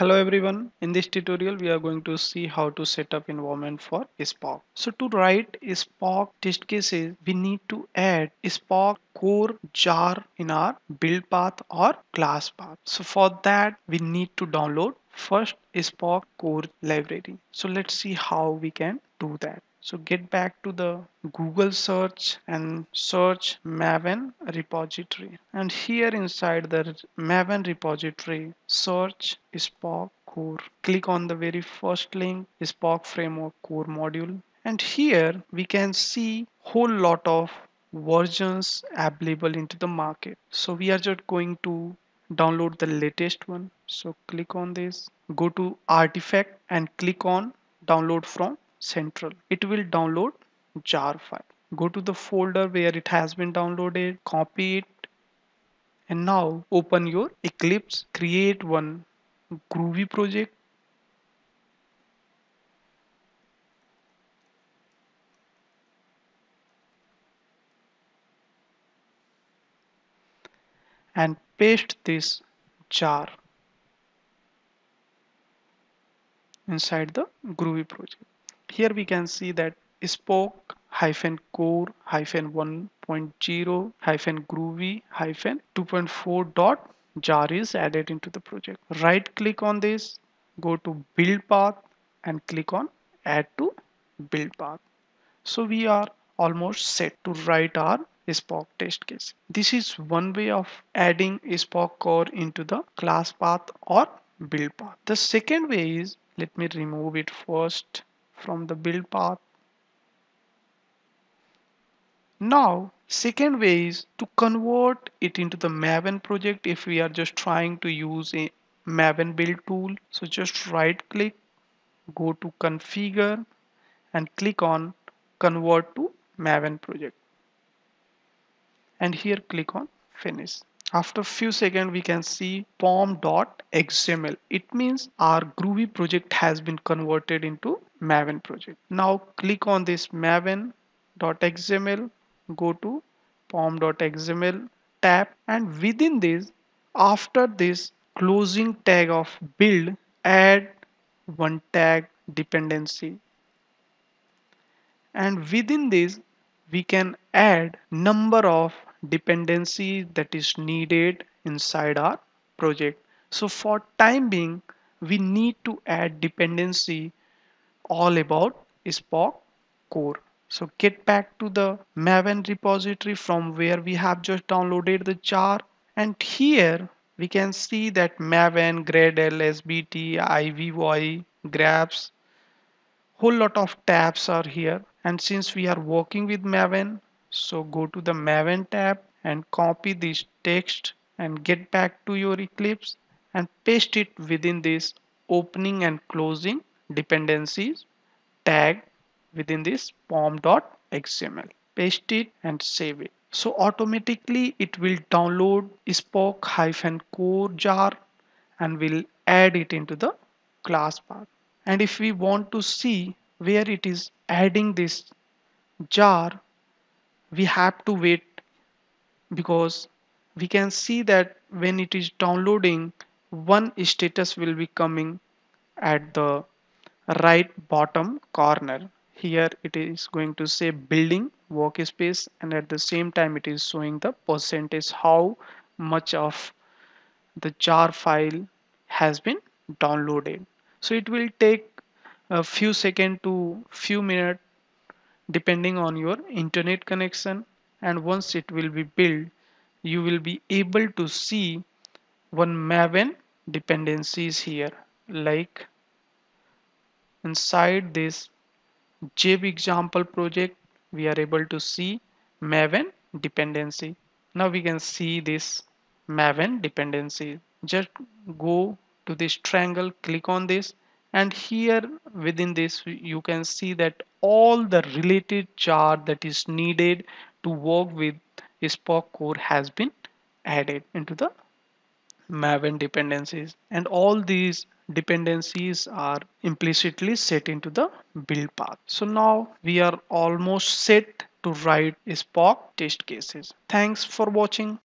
Hello everyone. In this tutorial, we are going to see how to set up environment for Spock. So to write Spock test cases, we need to add Spock core jar in our build path or class path. So for that, we need to download first Spock core library. So let's see how we can do that. So get back to the Google search and search Maven repository. And here inside the Maven repository, search Spock core. Click on the very first link, Spock framework core module. And here we can see whole lot of versions available into the market. So we are just going to download the latest one. So click on this, go to artifact and click on download from central. It will download jar file. Go to the folder where it has been downloaded copy it and now open your eclipse. Create one groovy project. And paste this jar inside the groovy project here we can see that Spock hyphen core hyphen 1.0 hyphen groovy hyphen 2.4 dot jar is added into the project. Right click on this, go to build path and click on add to build path. So we are almost set to write our Spock test case. This is one way of adding Spock core into the class path or build path. The second way is let me remove it first from the build path. Now, second way is to convert it into the Maven project if we are just trying to use a Maven build tool. So just right click, go to configure and click on convert to Maven project. And here click on finish. After few seconds, we can see pom.xml. It means our Groovy project has been converted into Maven project. Now click on this maven.xml, go to pom.xml tab and within this, after this closing tag of build, add one tag dependency. And within this, we can add number of dependency that is needed inside our project. So for time being, we need to add dependency all about Spock core. So get back to the Maven repository from where we have just downloaded the jar. And here we can see that Maven, Gradle, SBT, IVY, Grabs, whole lot of tabs are here. And since we are working with Maven, so go to the Maven tab and copy this text and get back to your Eclipse and paste it within this opening and closing dependencies tag within this pom.xml. Paste it and save it. So automatically it will download Spock-core jar and will add it into the class path. And if we want to see where it is adding this jar we have to wait because we can see that when it is downloading one status will be coming at the right bottom corner. Here it is going to say building workspace and at the same time it is showing the percentage how much of the jar file has been downloaded. So it will take a few second to few minute depending on your internet connection. And once it will be built you will be able to see one maven dependencies here like inside this jib example project we are able to see maven dependency. Now we can see this maven dependency. Just go to this triangle click on this and here within this you can see that all the related chart that is needed to work with Spock core has been added into the Maven dependencies. And all these dependencies are implicitly set into the build path. So now we are almost set to write Spock test cases. Thanks for watching.